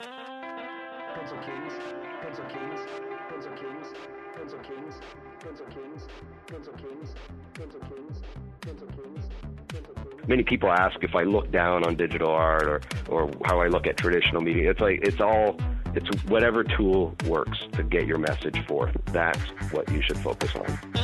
Pencil Kings, Pencil Kings, Pencil Kings, Pencil Kings, Pencil Kings, Pencil Kings, Pencil Kings, Pencil Kings. Many people ask if I look down on digital art or, or how I look at traditional media. It's like it's all it's whatever tool works to get your message forth. That's what you should focus on.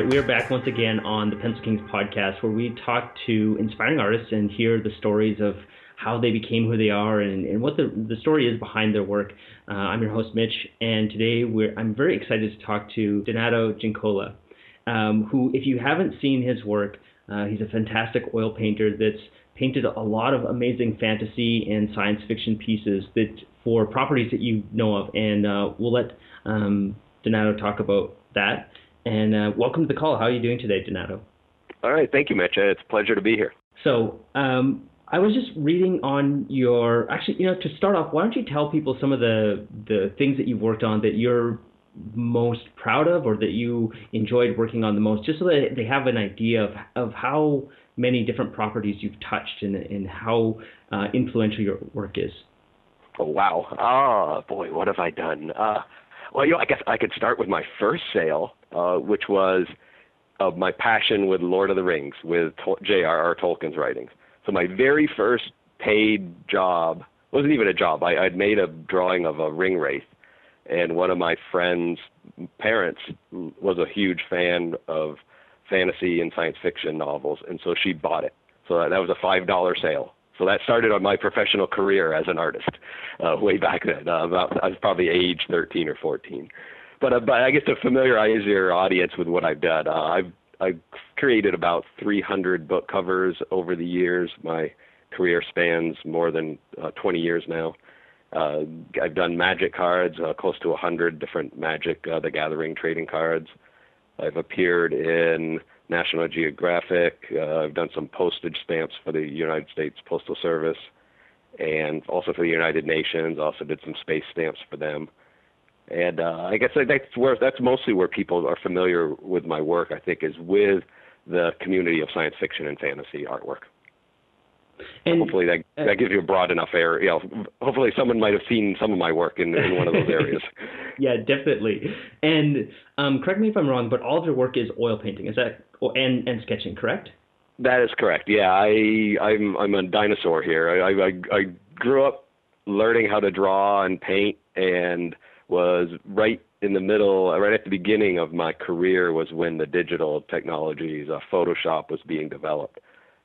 Right, we are back once again on the Pencil Kings podcast where we talk to inspiring artists and hear the stories of how they became who they are and, and what the, the story is behind their work. Uh, I'm your host, Mitch, and today I'm very excited to talk to Donato Giancola, um, who, if you haven't seen his work, uh, he's a fantastic oil painter that's painted a lot of amazing fantasy and science fiction pieces that for properties that you know of. And uh, we'll let um, Donato talk about that. And uh, welcome to the call. How are you doing today, Donato? All right. Thank you, Mitch. It's a pleasure to be here. So, um, I was just reading on your. Actually, you know, to start off, why don't you tell people some of the the things that you've worked on that you're most proud of, or that you enjoyed working on the most, just so that they have an idea of of how many different properties you've touched and and how uh, influential your work is. Oh wow! Oh boy, what have I done? Uh, well, you know, I guess I could start with my first sale, uh, which was of my passion with Lord of the Rings, with J.R.R. Tolkien's writings. So my very first paid job wasn't even a job. I, I'd made a drawing of a ring wraith, and one of my friends' parents was a huge fan of fantasy and science fiction novels, and so she bought it. So that, that was a five dollar sale. So that started on my professional career as an artist uh, way back then. Uh, about I was probably age 13 or 14. But uh, but I guess to familiarize your audience with what I've done, uh, I've I've created about 300 book covers over the years. My career spans more than uh, 20 years now. Uh, I've done magic cards, uh, close to 100 different Magic uh, the Gathering trading cards. I've appeared in National Geographic. Uh, I've done some postage stamps for the United States Postal Service, and also for the United Nations. Also did some space stamps for them. And uh, I guess that's where that's mostly where people are familiar with my work. I think is with the community of science fiction and fantasy artwork. And hopefully that uh, that gives you a broad enough area. You know, hopefully someone might have seen some of my work in, in one of those areas. yeah, definitely. And um, correct me if I'm wrong, but all of your work is oil painting. Is that and and sketching, correct? That is correct. Yeah, I I'm I'm a dinosaur here. I I, I grew up learning how to draw and paint, and was right in the middle, right at the beginning of my career was when the digital technologies, uh, Photoshop was being developed.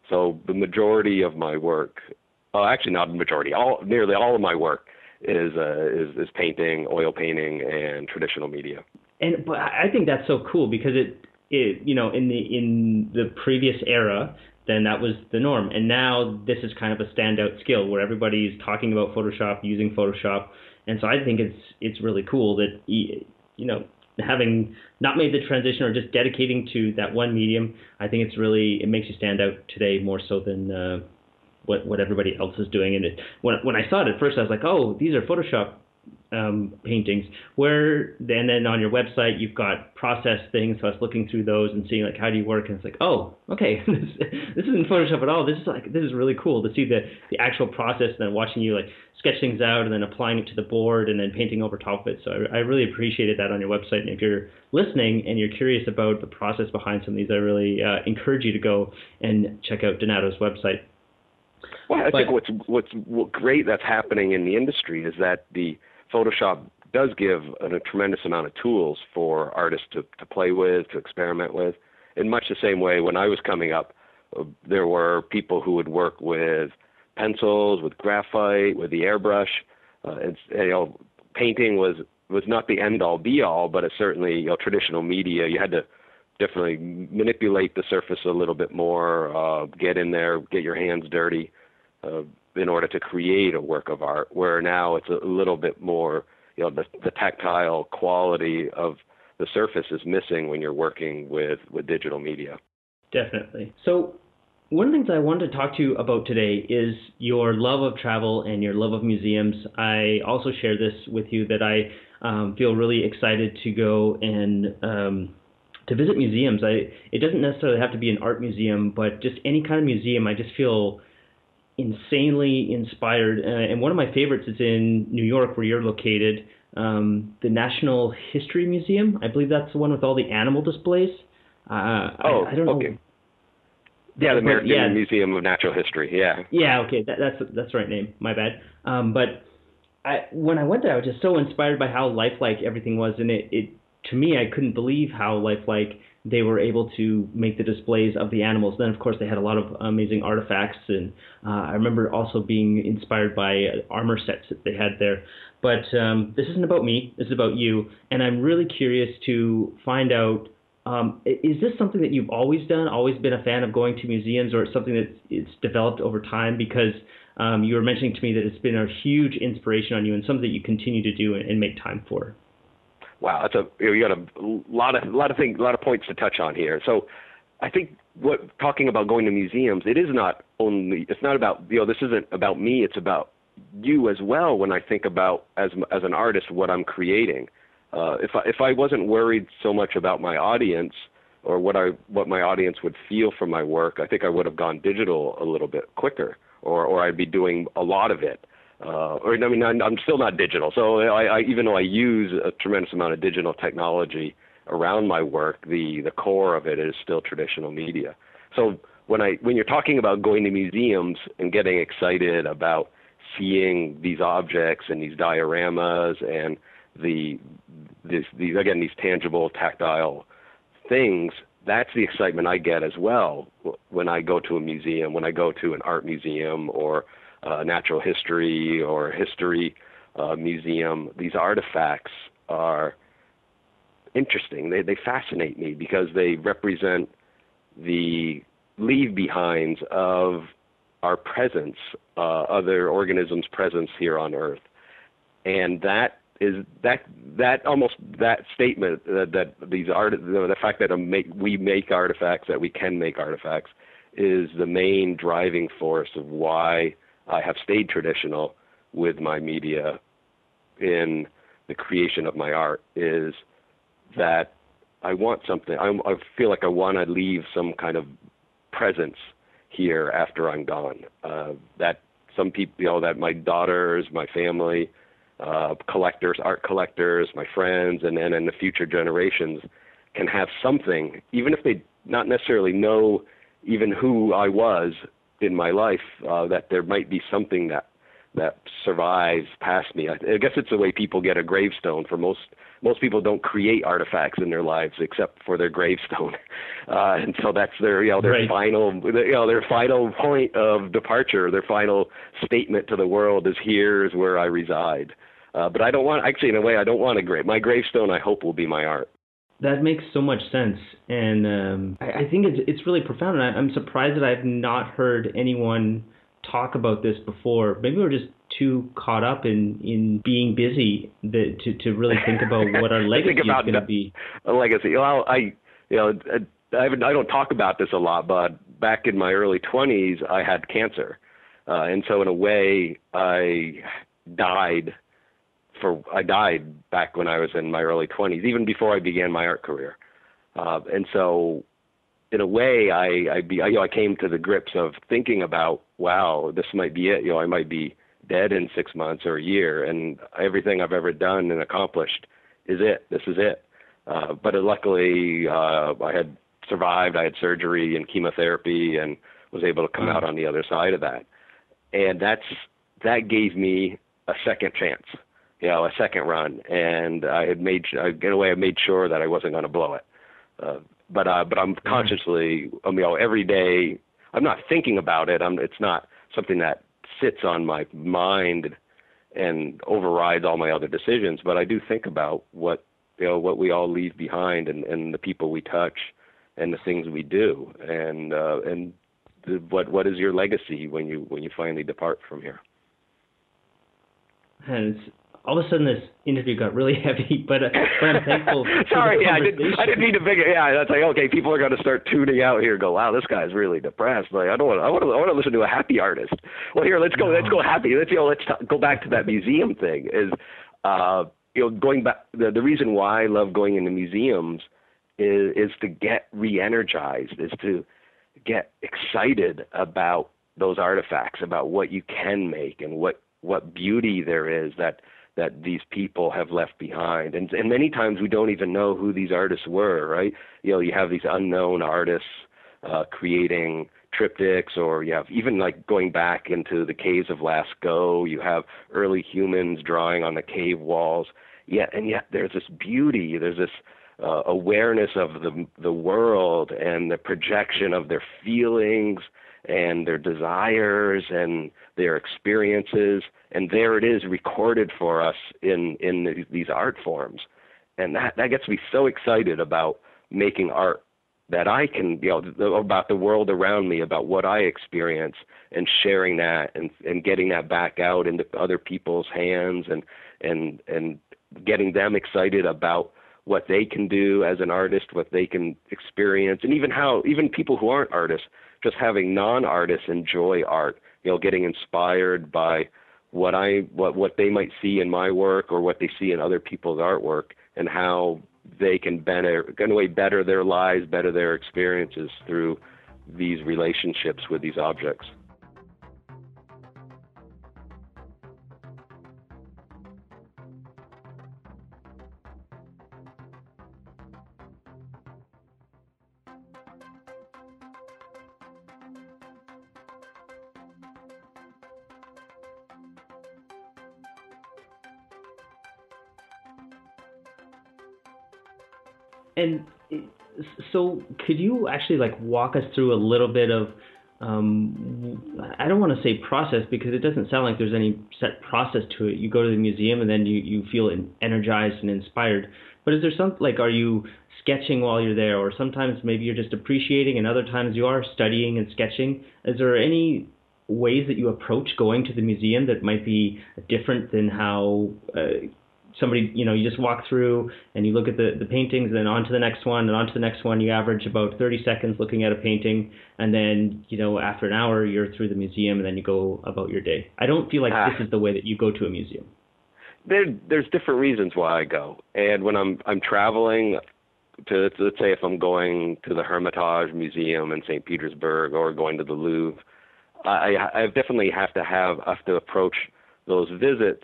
So the majority of my work, uh, actually not the majority, all nearly all of my work is uh, is is painting, oil painting, and traditional media. And but I think that's so cool because it it you know in the in the previous era then that was the norm and now this is kind of a standout skill where everybody's talking about Photoshop using Photoshop and so I think it's it's really cool that you know having not made the transition or just dedicating to that one medium, I think it's really it makes you stand out today more so than uh, what what everybody else is doing. And it when when I saw it at first, I was like, oh, these are Photoshop um, paintings. Where and then on your website you've got process things. So I was looking through those and seeing like how do you work, and it's like, oh, okay, this, this isn't Photoshop at all. This is like this is really cool to see the the actual process and then watching you like sketch things out and then applying it to the board and then painting over top of it. So I, I really appreciated that on your website. And if you're listening and you're curious about the process behind some of these, I really uh, encourage you to go and check out Donato's website. Well, I but, think what's what's what great that's happening in the industry is that the Photoshop does give a, a tremendous amount of tools for artists to, to play with, to experiment with. In much the same way, when I was coming up, uh, there were people who would work with pencils, with graphite, with the airbrush. Uh, and you know, painting was was not the end all be all, but it certainly you know traditional media. You had to definitely manipulate the surface a little bit more, uh, get in there, get your hands dirty, uh, in order to create a work of art. Where now it's a little bit more, you know, the, the tactile quality of the surface is missing when you're working with with digital media. Definitely. So one of the things I wanted to talk to you about today is your love of travel and your love of museums. I also share this with you that I um, feel really excited to go and um, to visit museums. I it doesn't necessarily have to be an art museum, but just any kind of museum. I just feel insanely inspired. Uh, and one of my favorites is in New York, where you're located, um, the National History Museum. I believe that's the one with all the animal displays. Uh, oh, I, I don't know. okay. Yeah, the American yeah. Museum of Natural History. Yeah. Yeah. Okay. That, that's that's the right name. My bad. Um, but I when I went there, I was just so inspired by how lifelike everything was, and it, it to me, I couldn't believe how lifelike they were able to make the displays of the animals. Then, of course, they had a lot of amazing artifacts, and uh, I remember also being inspired by armor sets that they had there. But um, this isn't about me. This is about you, and I'm really curious to find out. Um, is this something that you've always done? Always been a fan of going to museums, or something that it's developed over time? Because um, you were mentioning to me that it's been a huge inspiration on you, and something that you continue to do and, and make time for wow, that's a you got a lot of a lot of things, a lot of points to touch on here. So, I think what talking about going to museums, it is not only it's not about you know this isn't about me. It's about you as well. When I think about as as an artist, what I'm creating. Uh, if I if I wasn't worried so much about my audience or what I what my audience would feel from my work, I think I would have gone digital a little bit quicker, or or I'd be doing a lot of it uh, or I mean, I'm, I'm still not digital. So I, I, even though I use a tremendous amount of digital technology around my work, the the core of it is still traditional media. So when I when you're talking about going to museums and getting excited about seeing these objects and these dioramas and the these again these tangible tactile things that's the excitement I get as well when I go to a museum when I go to an art museum or uh, natural history or history uh, museum, these artifacts are interesting. They they fascinate me because they represent the leave behinds of our presence, uh, other organisms' presence here on Earth, and that is that that almost that statement that, these art the, the fact that make, we make artifacts that we can make artifacts is the main driving force of why I have stayed traditional with my media in the creation of my art is that I want something. I, I feel like I want to leave some kind of presence here after I'm gone. Uh, that some people, you know, that my daughters, my family, uh, collectors, art collectors, my friends, and then in the future generations can have something, even if they not necessarily know even who I was in my life uh, that there might be something that that survives past me. I, I guess it's the way people get a gravestone. For most most people don't create artifacts in their lives except for their gravestone, uh, and so that's their you know their right. final you know their final point of departure. Their final statement to the world is here is where I reside. Uh, but I don't want actually in a way I don't want a grave. My gravestone I hope will be my art. That makes so much sense, and um, I, I, think it's it's really profound. And I, am surprised that I've not heard anyone talk about this before. Maybe we're just too caught up in in being busy that, to to really think about what our legacy is going to be. A legacy. Well, I you know I haven't, I don't talk about this a lot, but back in my early 20s, I had cancer, uh, and so in a way, I died for I died back when I was in my early 20s, even before I began my art career. Uh, and so, in a way, I I, be, I, you know, I came to the grips of thinking about, wow, this might be it. You know, I might be dead in six months or a year, and everything I've ever done and accomplished is it. This is it. Uh, but luckily, uh, I had survived. I had surgery and chemotherapy, and was able to come mm. out on the other side of that. And that's that gave me a second chance you know, a second run, and I had made, in a way, I made sure that I wasn't going to blow it. Uh, but uh, but I'm mm-hmm. consciously, you know, every day, I'm not thinking about it. I'm, it's not something that sits on my mind and overrides all my other decisions. But I do think about what you know, what we all leave behind, and, and the people we touch, and the things we do, and uh, and the, what what is your legacy when you when you finally depart from here? And it's all of a sudden this interview got really heavy, but uh, but I'm thankful. Sorry, yeah, I didn't, I didn't mean to figure. Yeah, that's like okay, people are going to start tuning out here. and Go, wow, this guy's really depressed. Like I don't want, I want to, I want to listen to a happy artist. Well, here, let's go, no. let's go happy. Let's you know, let's t- go back to that museum thing. Is uh, you know, going back. The the reason why I love going into museums is is to get re-energized, is to get excited about those artifacts, about what you can make and what what beauty there is that that these people have left behind. And and many times we don't even know who these artists were, right? You know, you have these unknown artists uh, creating triptychs, or you have even like going back into the caves of Lascaux. You have early humans drawing on the cave walls. Yet and yet there's this beauty. There's this uh, awareness of the the world and the projection of their feelings and their desires and their experiences and there it is recorded for us in in these art forms. And that that gets me so excited about making art that I can you know about the world around me about what I experience and sharing that and and getting that back out into other people's hands and and and getting them excited about what they can do as an artist, what they can experience, and even how even people who aren't artists, just having non-artists enjoy art, you know, getting inspired by what I what what they might see in my work or what they see in other people's artwork, and how they can better, in a way, better their lives, better their experiences through these relationships with these objects. And so could you actually like walk us through a little bit of um, I don't want to say process because it doesn't sound like there's any set process to it. You go to the museum and then you, you feel energized and inspired. But is there some like are you sketching while you're there, or sometimes maybe you're just appreciating, and other times you are studying and sketching? Is there any ways that you approach going to the museum that might be different than how uh, somebody, you know, you just walk through and you look at the, the paintings, and then on to the next one, and on to the next one. You average about 30 seconds looking at a painting, and then, you know, after an hour, you're through the museum, and then you go about your day. I don't feel like ah. this is the way that you go to a museum. There, there's different reasons why I go, and when I'm I'm traveling to let's say if I'm going to the Hermitage Museum in St. Petersburg or going to the Louvre, I I definitely have to have have to approach those visits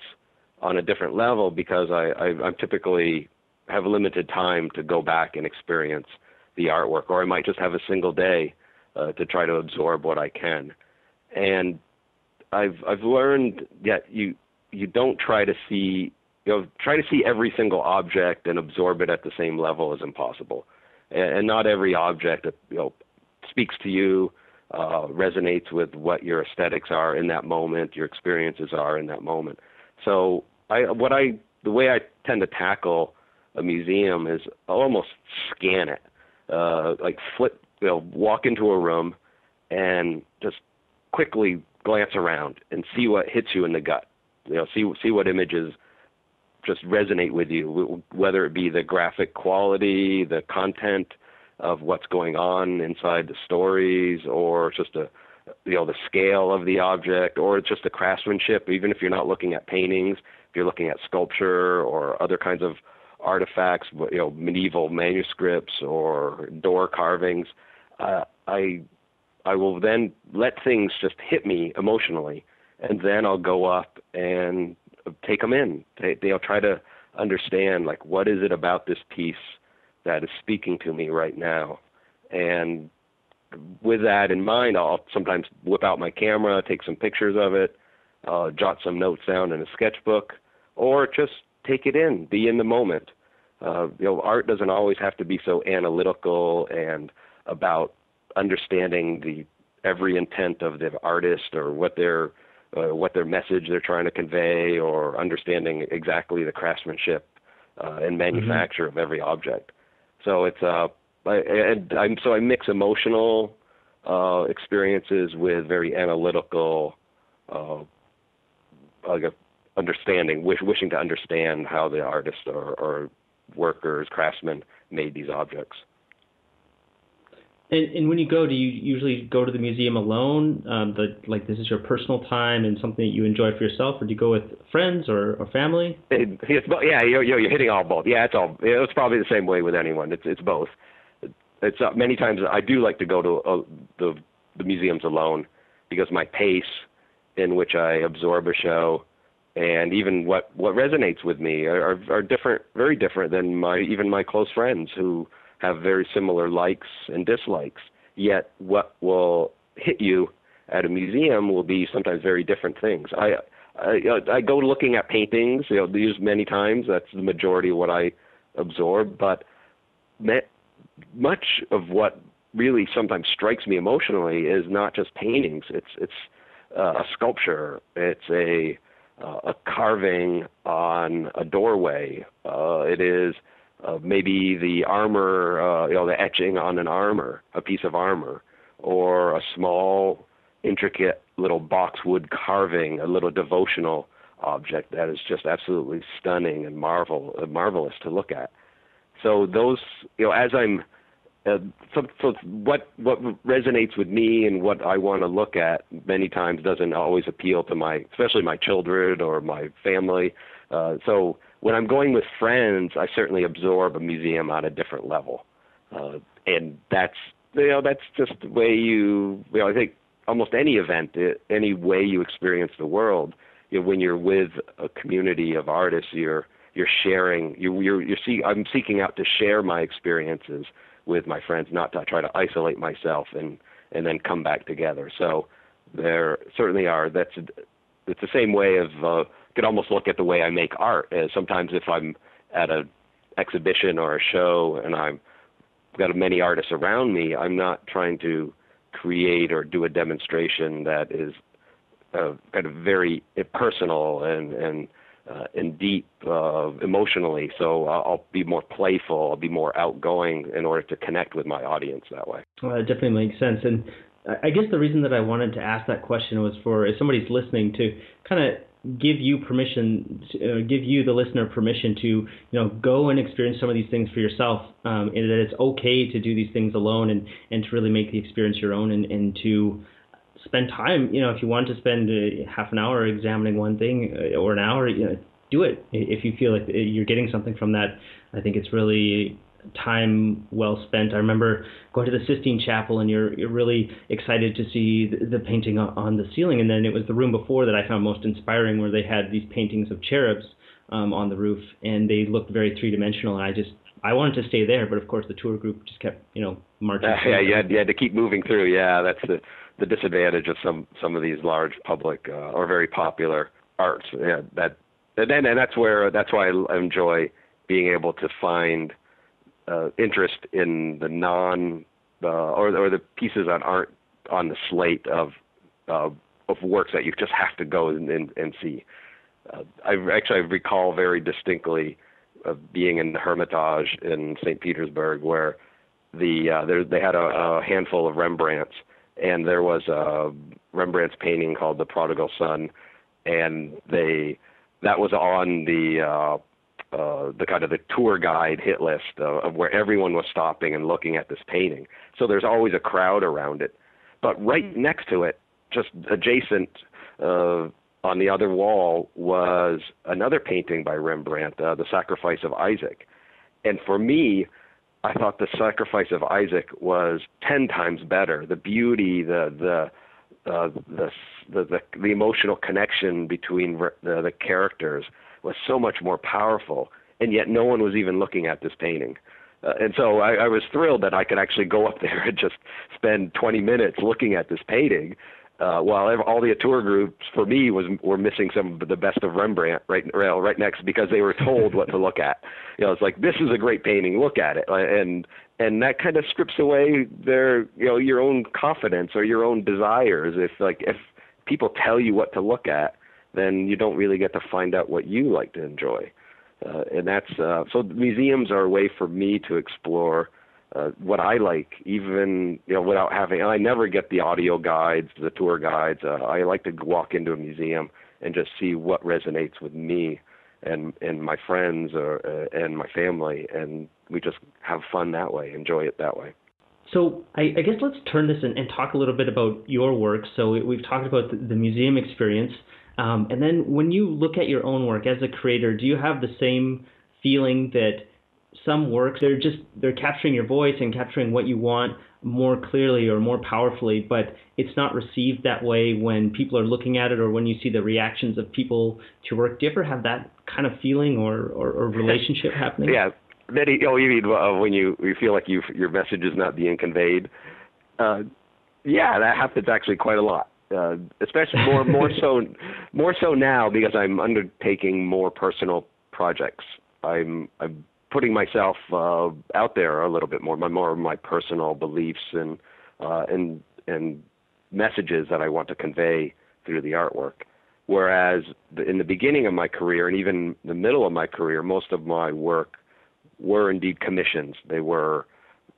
on a different level because I, I I'm typically have limited time to go back and experience the artwork, or I might just have a single day uh, to try to absorb what I can. And I've I've learned that you you don't try to see you know try to see every single object and absorb it at the same level is impossible, and, and not every object you know speaks to you. Uh, resonates with what your aesthetics are in that moment, your experiences are in that moment. So I what I the way I tend to tackle a museum is I'll almost scan it, uh, like flip, you know, walk into a room and just quickly glance around and see what hits you in the gut. You know, see see what images just resonate with you, whether it be the graphic quality, the content of what's going on inside the stories, or just a you know the scale of the object, or it's just the craftsmanship. Even if you're not looking at paintings, if you're looking at sculpture or other kinds of artifacts, you know, medieval manuscripts or door carvings, uh, I I will then let things just hit me emotionally, and then I'll go up and take them in. They, they'll try to understand like what is it about this piece that is speaking to me right now, and with that in mind, I'll sometimes whip out my camera, take some pictures of it, uh, jot some notes down in a sketchbook, or just take it in, be in the moment. Uh, you know, art doesn't always have to be so analytical and about understanding the every intent of the artist or what their uh, what their message they're trying to convey or understanding exactly the craftsmanship uh, and mm-hmm. manufacture mm-hmm. of every object. So it's uh, I, and I'm so I mix emotional uh, experiences with very analytical, uh, like a understanding, wish, wishing to understand how the artist or, or workers, craftsmen made these objects. And, and when you go, do you usually go to the museum alone? Um, the, like this is your personal time and something that you enjoy for yourself, or do you go with friends or, or family? It, it's, yeah, you're, you're hitting all both. Yeah, it's all. It's probably the same way with anyone. It's it's both. It's uh, many times I do like to go to uh, the the museums alone because my pace in which I absorb a show and even what what resonates with me are, are, different, very different than my even my close friends who have very similar likes and dislikes. Yet what will hit you at a museum will be sometimes very different things. I I, I go looking at paintings, you know, these many times. That's the majority of what I absorb. But much of what really sometimes strikes me emotionally is not just paintings. It's it's uh, a sculpture. It's a uh, a carving on a doorway. Uh, it is uh, maybe the armor, uh, you know, the etching on an armor, a piece of armor, or a small, intricate little boxwood carving, a little devotional object that is just absolutely stunning and marvel, marvelous to look at. So those, you know, as I'm uh, what what resonates with me and what I want to look at many times doesn't always appeal to my, especially my children or my family. Uh, so when I'm going with friends, I certainly absorb a museum on a different level, uh, and that's you know that's just the way you you know I think almost any event, any way you experience the world, you know, when you're with a community of artists, you're you're sharing. You, you're you're see, I'm seeking out to share my experiences with my friends, not to try to isolate myself and and then come back together. So there certainly are. That's it's the same way of uh, could almost look at the way I make art. As sometimes if I'm at a exhibition or a show and I'm got many artists around me, I'm not trying to create or do a demonstration that is uh, kind of very personal and and uh, and deep uh, emotionally. So I'll, be more playful. I'll be more outgoing in order to connect with my audience that way. Well, that definitely makes sense. And I guess the reason that I wanted to ask that question was for if somebody's listening to kind of give you permission, to, uh, give you the listener permission to you know go and experience some of these things for yourself, um, and that it's okay to do these things alone and and to really make the experience your own and and to spend time. You know, if you want to spend uh, half an hour examining one thing uh, or an hour, you know, do it. If you feel like you're getting something from that, I think it's really time well spent. I remember going to the Sistine Chapel, and you're you're really excited to see the, the painting on the ceiling, and then it was the room before that I found most inspiring, where they had these paintings of cherubs um, on the roof, and they looked very three dimensional, and I just I wanted to stay there, but of course the tour group just kept you know marching. Uh, yeah, you had, you had to keep moving through. Yeah, that's the the disadvantage of some some of these large public uh, or very popular arts. Yeah, that and then and that's where that's why I enjoy being able to find uh, interest in the non uh, or or the pieces that aren't on the slate of uh, of works that you just have to go and and, and see. Uh, I actually I recall very distinctly uh, being in the Hermitage in St. Petersburg where the uh, there, they had a, a handful of Rembrandts and there was a Rembrandt's painting called The Prodigal Son, and they that was on the uh, uh, the kind of the tour guide hit list uh, of where everyone was stopping and looking at this painting. So there's always a crowd around it, but right mm-hmm. next to it, just adjacent uh, on the other wall, was another painting by Rembrandt, uh, The Sacrifice of Isaac, and for me I thought the sacrifice of Isaac was ten times better. The beauty, the the uh, the, the the the emotional connection between the, the characters was so much more powerful, and yet no one was even looking at this painting. Uh, and so I, I was thrilled that I could actually go up there and just spend 20 minutes looking at this painting uh, while all the tour groups for me was were missing some of the best of Rembrandt right right next because they were told what to look at. You know, it's like this is a great painting, look at it, and and that kind of strips away their you know your own confidence or your own desires. If like if people tell you what to look at, then you don't really get to find out what you like to enjoy. Uh, and that's uh, so museums are a way for me to explore uh, what I like, even you know, without having. I never get the audio guides, the tour guides. Uh, I like to walk into a museum and just see what resonates with me and and my friends or uh, and my family, and we just have fun that way, enjoy it that way. So I, I guess let's turn this and, and, talk a little bit about your work. So we've talked about the, the museum experience, um, and then when you look at your own work as a creator, do you have the same feeling that some works they're just they're capturing your voice and capturing what you want more clearly or more powerfully, but it's not received that way when people are looking at it or when you see the reactions of people to work. Do you ever have that kind of feeling or, or, or relationship happening? Yeah, that oh, you mean uh, when you you feel like you your message is not being conveyed? Uh, yeah, that happens actually quite a lot. Uh, especially more more so more so now because I'm undertaking more personal projects. I'm I'm putting myself uh, out there a little bit more, my more of my personal beliefs and uh, and and messages that I want to convey through the artwork. Whereas in the beginning of my career and even the middle of my career, most of my work were indeed commissions. They were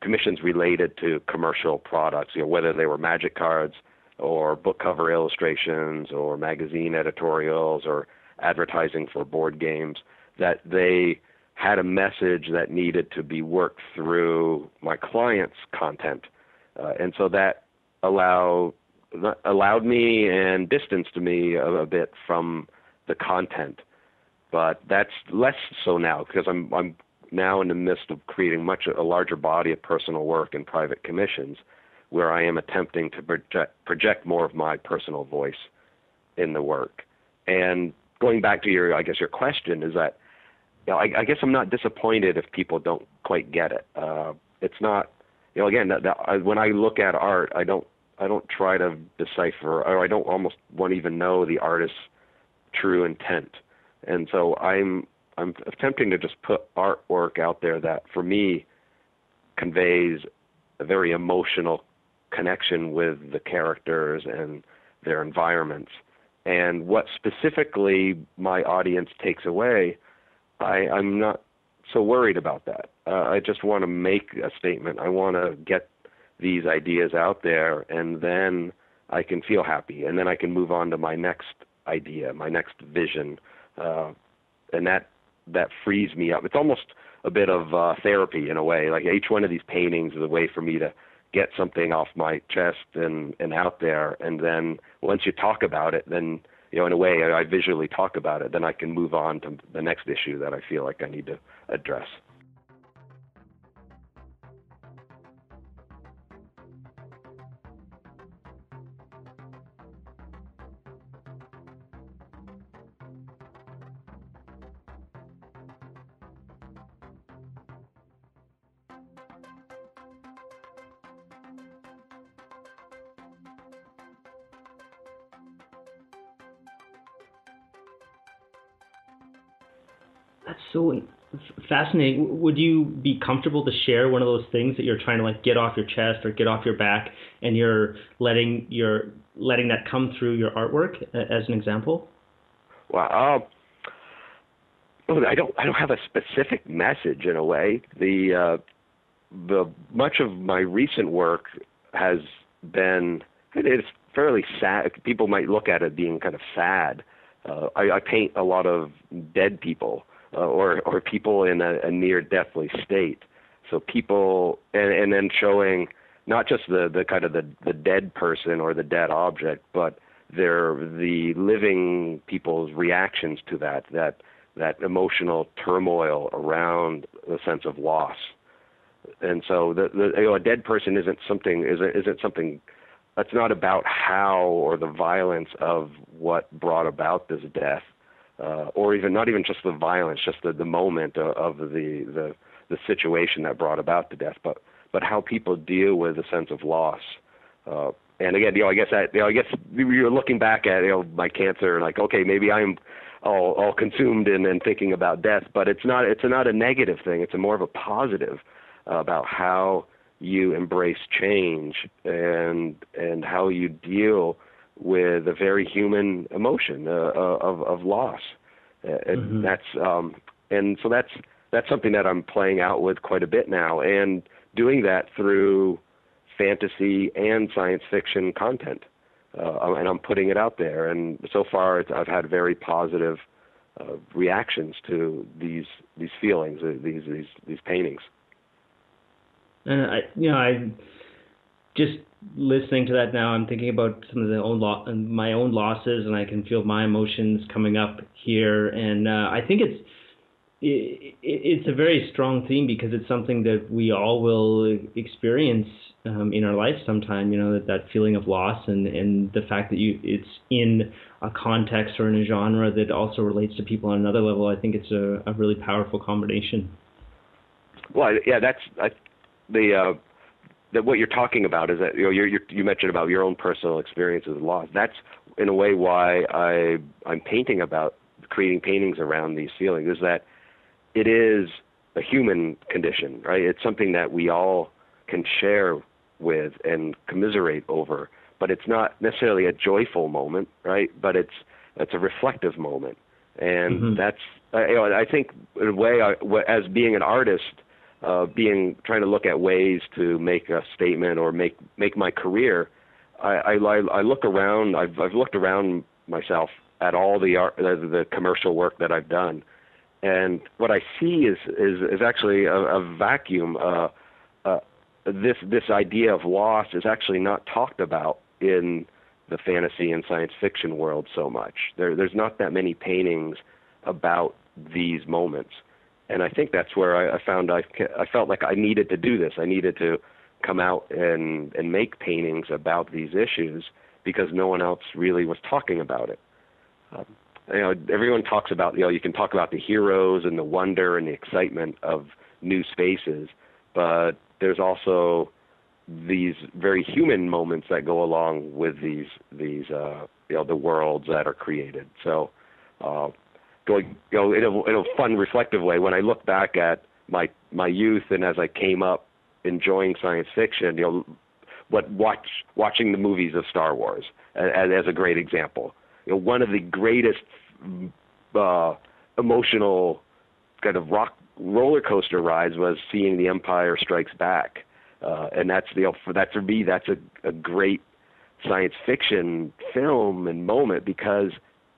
commissions related to commercial products, you know, whether they were magic cards or book cover illustrations or magazine editorials or advertising for board games that they had a message that needed to be worked through my client's content, uh, and so that allowed allowed me and distanced me a, a bit from the content. But that's less so now because I'm I'm now in the midst of creating much a larger body of personal work and private commissions, where I am attempting to project project more of my personal voice in the work. And going back to your I guess your question is that you know, I, I guess I'm not disappointed if people don't quite get it. Uh, it's not, you know, again, I, when I look at art, I don't, I don't try to decipher, or I don't almost want to even know the artist's true intent. And so I'm, I'm attempting to just put artwork out there that, for me, conveys a very emotional connection with the characters and their environments. And what specifically my audience takes away I, I'm not so worried about that. Uh, I just want to make a statement. I want to get these ideas out there, and then I can feel happy, and then I can move on to my next idea, my next vision, uh, and that that frees me up. It's almost a bit of uh, therapy in a way. Like each one of these paintings is a way for me to get something off my chest and and out there, and then once you talk about it, then you know, in a way, I visually talk about it, then I can move on to the next issue that I feel like I need to address. That's so fascinating. Would you be comfortable to share one of those things that you're trying to like get off your chest or get off your back, and you're letting your letting that come through your artwork as an example? Wow. Uh, I don't I don't have a specific message in a way. The uh, the much of my recent work has been it's fairly sad. People might look at it being kind of sad. Uh, I, I paint a lot of dead people uh, or or people in a, a near deathly state. So people and and then showing not just the the kind of the the dead person or the dead object, but their the living people's reactions to that that that emotional turmoil around the sense of loss. And so the, the you know, a dead person isn't something isn't isn't something that's not about how or the violence of what brought about this death uh, or even not even just the violence, just the, the moment of, of the, the the situation that brought about the death, but but how people deal with a sense of loss. Uh, and again, you know, I guess that you know, I guess you're looking back at you know my cancer, and like, okay, maybe I'm all all consumed in and thinking about death, but it's not it's not a negative thing. It's a more of a positive uh, about how you embrace change and and how you deal with a very human emotion uh, uh, of of loss. Uh, and mm-hmm. that's um, and so that's that's something that I'm playing out with quite a bit now, and doing that through fantasy and science fiction content. uh, and I'm putting it out there. And so far, it's, I've had very positive uh, reactions to these these feelings, uh, these these these paintings. And I, you know, I just listening to that now. I'm thinking about some of the own lo- my own losses, and I can feel my emotions coming up here. And uh, I think it's it, it's a very strong theme because it's something that we all will experience um, in our life sometime. You know that that feeling of loss and and the fact that you it's in a context or in a genre that also relates to people on another level. I think it's a, a really powerful combination. Well, yeah, that's I, the. Uh, that what you're talking about is that you know you're, you're, you mentioned about your own personal experiences with loss. That's in a way why I I'm painting about creating paintings around these feelings is that it is a human condition, right? It's something that we all can share with and commiserate over, but it's not necessarily a joyful moment, right? But it's it's a reflective moment, and mm-hmm. that's you know I think in a way I, as being an artist, uh, being trying to look at ways to make a statement or make make my career. I, I, I look around. I've I've looked around myself at all the art, the, the commercial work that I've done, and what I see is is, is actually a, a vacuum. Uh, uh, this this idea of loss is actually not talked about in the fantasy and science fiction world so much. There there's not that many paintings about these moments, and I think that's where I, I found I I felt like I needed to do this. I needed to come out and and make paintings about these issues because no one else really was talking about it. Um, you know everyone talks about you know you can talk about the heroes and the wonder and the excitement of new spaces but there's also these very human moments that go along with these these uh you know the worlds that are created so uh going you know in a in a fun reflective way. When i look back at my my youth and as i came up enjoying science fiction you know what watch watching the movies of star wars as, as a great example. You know, one of the greatest uh, emotional kind of rock roller coaster rides was seeing The Empire Strikes Back, uh, and that's you know for that for me that's a, a great science fiction film and moment because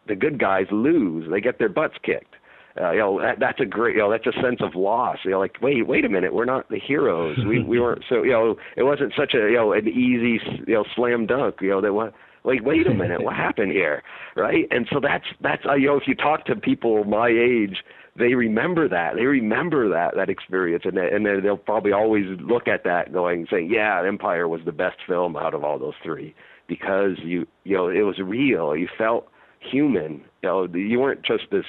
the good guys lose, they get their butts kicked. Uh, you know that, that's a great you know that's a sense of loss. You know like wait wait a minute we're not the heroes. We we weren't so you know it wasn't such a you know an easy you know slam dunk you know that what like wait a minute what happened here? Right? And so that's that's uh, you know if you talk to people my age they remember that. They remember that that experience. And they, and they'll probably always look at that going saying yeah empire was the best film out of all those three because you you know it was real. You felt human you know you weren't just this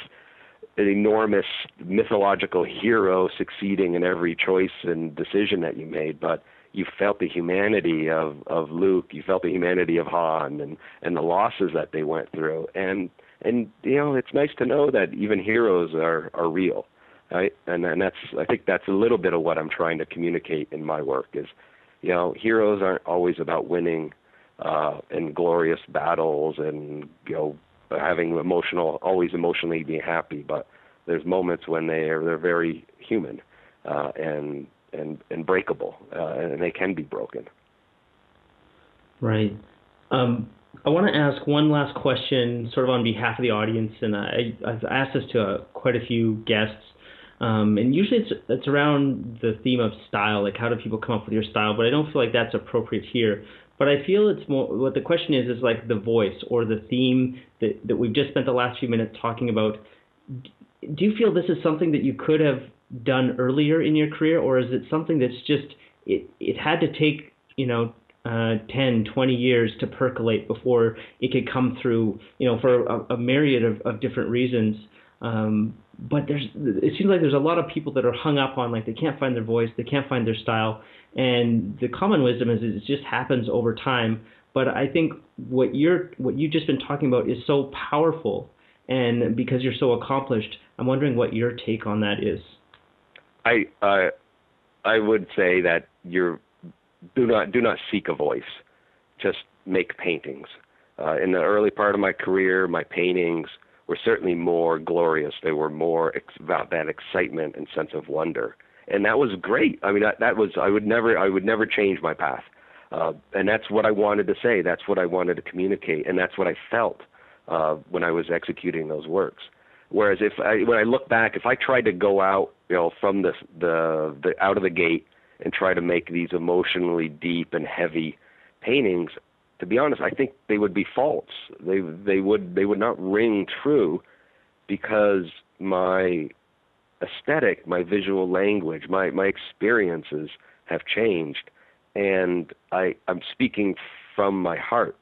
enormous mythological hero succeeding in every choice and decision that you made but you felt the humanity of of Luke, you felt the humanity of Han, and and the losses that they went through, and and you know it's nice to know that even heroes are are real, right? And and that's I think that's a little bit of what I'm trying to communicate in my work is, you know, heroes aren't always about winning, uh, and glorious battles and you know having emotional always emotionally being happy, but there's moments when they are they're very human, uh, and and and breakable, uh, and they can be broken. Right. Um, I want to ask one last question, sort of on behalf of the audience, and I, I've asked this to uh, quite a few guests. Um, and usually it's it's around the theme of style, like how do people come up with your style? But I don't feel like that's appropriate here. But I feel it's more what the question is is like the voice or the theme that that we've just spent the last few minutes talking about. Do you feel this is something that you could have done earlier in your career, or is it something that's just it it had to take you know uh, 10, 20 years to percolate before it could come through, you know, for a, a myriad of, of different reasons. Um, but there's, it seems like there's a lot of people that are hung up on like they can't find their voice, they can't find their style, and the common wisdom is it just happens over time. But I think what you're, what you've just been talking about is so powerful, and because you're so accomplished, I'm wondering what your take on that is. I uh, I would say that you're do not do not seek a voice, just make paintings. Uh, in the early part of my career, my paintings were certainly more glorious. They were more ex- about that excitement and sense of wonder, and that was great. I mean, that, that was I would never I would never change my path. Uh, and that's what I wanted to say. That's what I wanted to communicate, and that's what I felt uh, when I was executing those works. Whereas if I, when I look back, if I tried to go out, you know, from the the, the out of the gate and try to make these emotionally deep and heavy paintings, to be honest, I think they would be false. They they would they would not ring true because my aesthetic, my visual language, my my experiences have changed, and I I'm speaking from my heart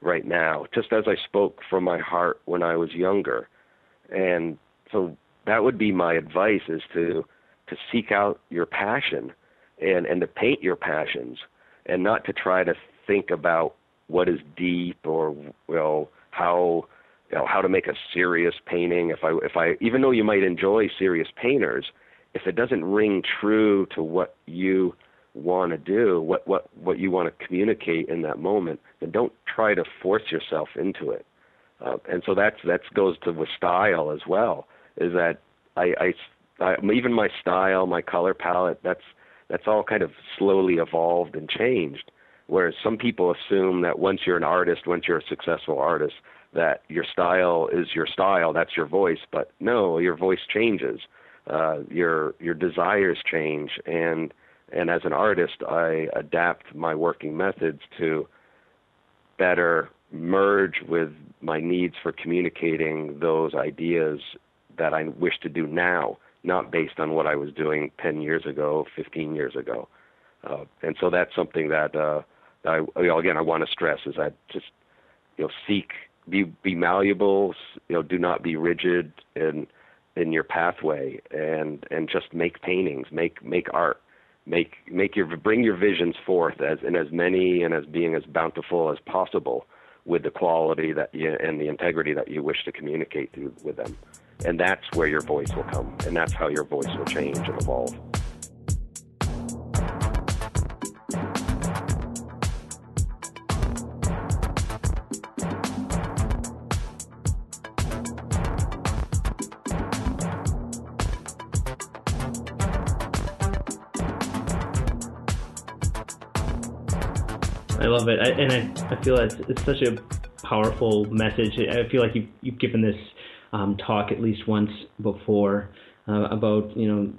right now, just as I spoke from my heart when I was younger, and so that would be my advice: is to to seek out your passion and and to paint your passions, and not to try to think about what is deep or know how you know how to make a serious painting. If i if i even though you might enjoy serious painters if it doesn't ring true to what you want to do what what what you want to communicate in that moment then don't try to force yourself into it. Uh, and so that's that goes to with style as well is that I, I I even my style my color palette that's that's all kind of slowly evolved and changed Whereas some people assume that once you're an artist, once you're a successful artist, that your style is your style, that's your voice. But no, your voice changes. Uh, your your desires change, and and as an artist, I adapt my working methods to better merge with my needs for communicating those ideas that I wish to do now, not based on what I was doing 10 years ago, 15 years ago. Uh, and so that's something that uh, I, you know, again, I want to stress is that just you know seek be be malleable. You know, do not be rigid in in your pathway, and and just make paintings, make make art, make make your bring your visions forth as in as many and as being as bountiful as possible with the quality that you, and the integrity that you wish to communicate to with them, and that's where your voice will come, and that's how your voice will change and evolve. Love it, I, and I, I feel it's, it's such a powerful message. I feel like you've, you've given this um, talk at least once before uh, about you know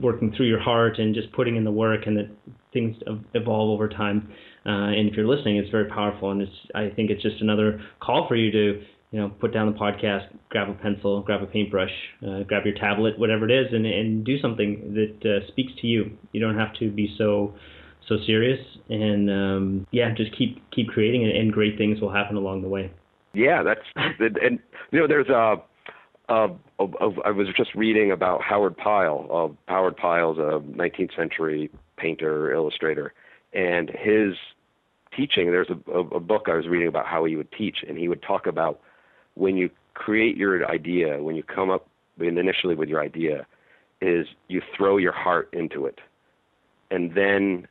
working through your heart and just putting in the work, and that things evolve over time. Uh, and if you're listening, it's very powerful, and it's I think it's just another call for you to you know put down the podcast, grab a pencil, grab a paintbrush, uh, grab your tablet, whatever it is, and and do something that uh, speaks to you. You don't have to be so so serious and um, yeah just keep keep creating and, and, great things will happen along the way yeah that's and you know there's a I was just reading about Howard Pyle. Uh, Howard Pyle's a 19th century painter, illustrator, and his teaching. There's a, a, a book I was reading about how he would teach, and he would talk about when you create your idea, when you come up initially with your idea, is you throw your heart into it, and then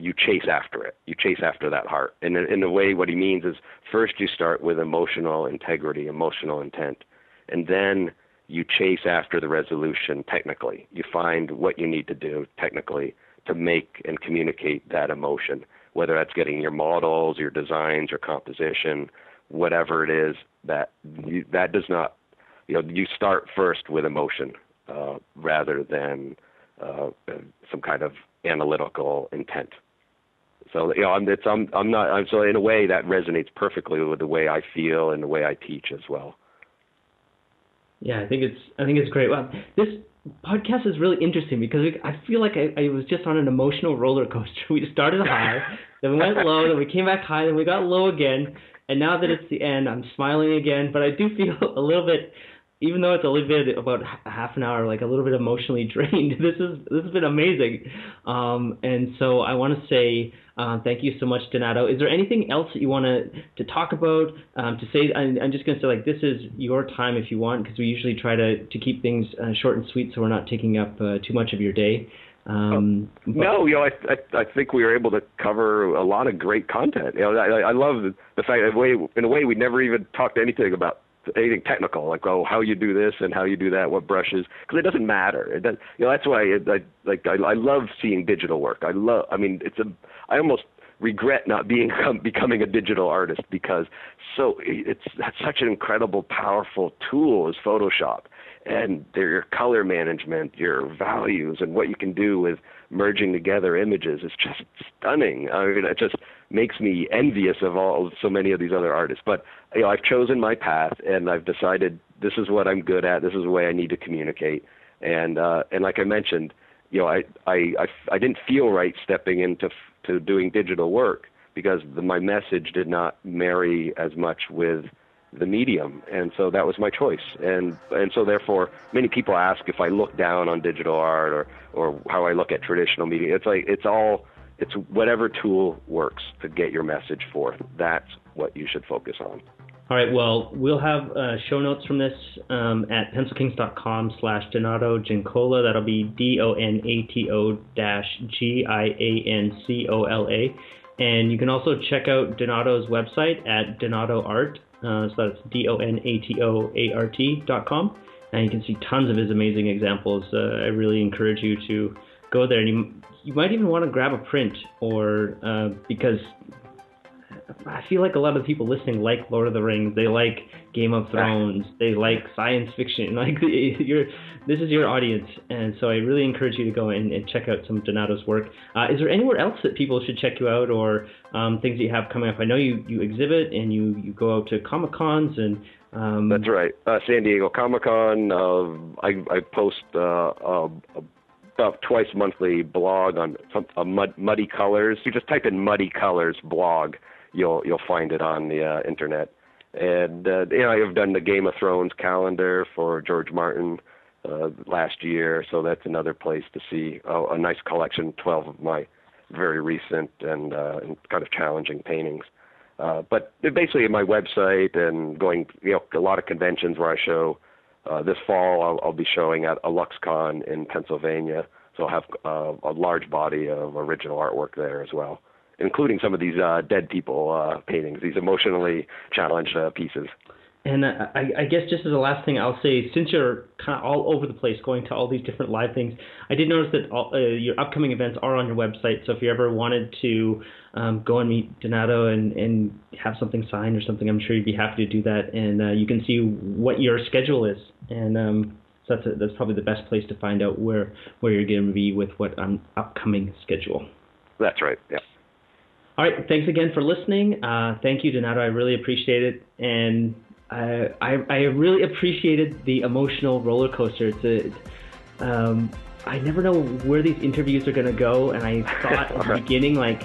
you chase after it. You chase after that heart. And in, a way, what he means is first you start with emotional integrity, emotional intent, and then you chase after the resolution technically. You find what you need to do technically to make and communicate that emotion, whether that's getting your models, your designs, your composition, whatever it is. That you, that does not, you know, you start first with emotion uh, rather than uh, some kind of analytical intent. So you know, I'm it's I'm I'm not I'm so in a way that resonates perfectly with the way I feel and the way I teach as well. Yeah, I think it's I think it's great. Well, this podcast is really interesting because I feel like I, I was just on an emotional roller coaster. We started high, then we went low, then we came back high, then we got low again, and now that it's the end, I'm smiling again. But I do feel a little bit even though it's only been about half an hour, like a little bit emotionally drained. This is this has been amazing, um, and so I want to say uh, thank you so much, Donato. Is there anything else that you want to to talk about? Um, to say, I'm, I'm just going to say like this is your time if you want, because we usually try to to keep things uh, short and sweet, so we're not taking up uh, too much of your day. Um, oh, no, you know, I, I I think we were able to cover a lot of great content. You know, I, I love the fact that way in a way we never even talked anything about anything technical, like oh how you do this and how you do that, what brushes, because it doesn't matter. It does, you know that's why I, I like I, I love seeing digital work. I love. I mean, it's a. I almost regret not being becoming a digital artist because so it's that's such an incredible, powerful tool is Photoshop, and your color management, your values, and what you can do with merging together images is just stunning. I mean, it just makes me envious of all so many of these other artists. But you know, I've chosen my path, and I've decided this is what I'm good at. This is the way I need to communicate. And uh, and like I mentioned, you know, I I I, I didn't feel right stepping into to doing digital work because the, my message did not marry as much with the medium, and so that was my choice. And and so therefore, many people ask if I look down on digital art or or how I look at traditional media. It's like it's all it's whatever tool works to get your message forth. That's what you should focus on. All right. Well, we'll have uh, show notes from this um, at pencilkings.com slash Donato Giancola. That'll be D-O-N-A-T-O dash G-I-A-N-C-O-L-A. And you can also check out Donato's website at Donato Art. Uh, so that's D-O-N-A-T-O-A-R-T dot com. And you can see tons of his amazing examples. Uh, I really encourage you to go there. And you, you might even want to grab a print or uh, because I feel like a lot of people listening like Lord of the Rings. They like Game of Thrones. They like science fiction. Like you're, this is your audience, and so I really encourage you to go and, and check out some of Donato's work. Uh, is there anywhere else that people should check you out, or um, things that you have coming up? I know you, you exhibit and you, you go out to comic cons and. Um, That's right, uh, San Diego Comic Con. Uh, I, I post uh, a, about twice monthly blog on some, mud, Muddy Colors. You just type in Muddy Colors blog you'll you'll find it on the uh, internet. And uh, you know, I've done the Game of Thrones calendar for George Martin uh, last year, so that's another place to see a, a nice collection, 12 of my very recent and, uh, and kind of challenging paintings. Uh, but basically, my website and going, you know, a lot of conventions where I show. Uh, this fall, I'll, I'll be showing at IlluxCon in Pennsylvania, so I'll have uh, a large body of original artwork there as well including some of these uh, dead people uh, paintings, these emotionally challenged uh, pieces. And uh, I, I, guess just as a last thing, I'll say since you're kind of all over the place, going to all these different live things, I did notice that all, uh, your upcoming events are on your website. So if you ever wanted to um, go and meet Donato and, and have something signed or something, I'm sure you'd be happy to do that. And uh, you can see what your schedule is. And um, so that's a, that's probably the best place to find out where where you're going to be with what um, upcoming schedule. That's right. Yeah. All right. Thanks again for listening. Uh, thank you, Donato. I really appreciate it. And I, I, I really appreciated the emotional roller coaster. It's a, um, I never know where these interviews are going to go. And I thought at the beginning, like,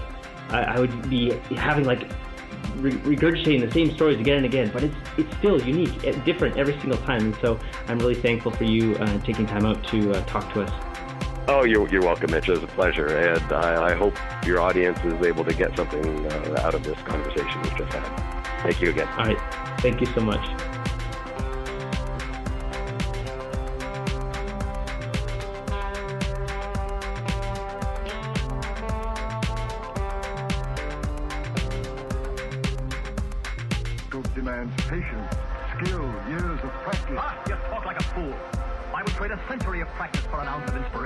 I, I would be having, like, regurgitating the same stories again and again, but it's it's still unique, different every single time. And so I'm really thankful for you uh, taking time out to uh, talk to us. Oh, you're, you're welcome, Mitch. It was a pleasure. And I, I hope your audience is able to get something uh, out of this conversation we've just had. Thank you again. All right. Thank you so much. demands patience, skill, years of practice. Ah, you talk like a fool. I would trade a century of practice for an ounce of inspiration.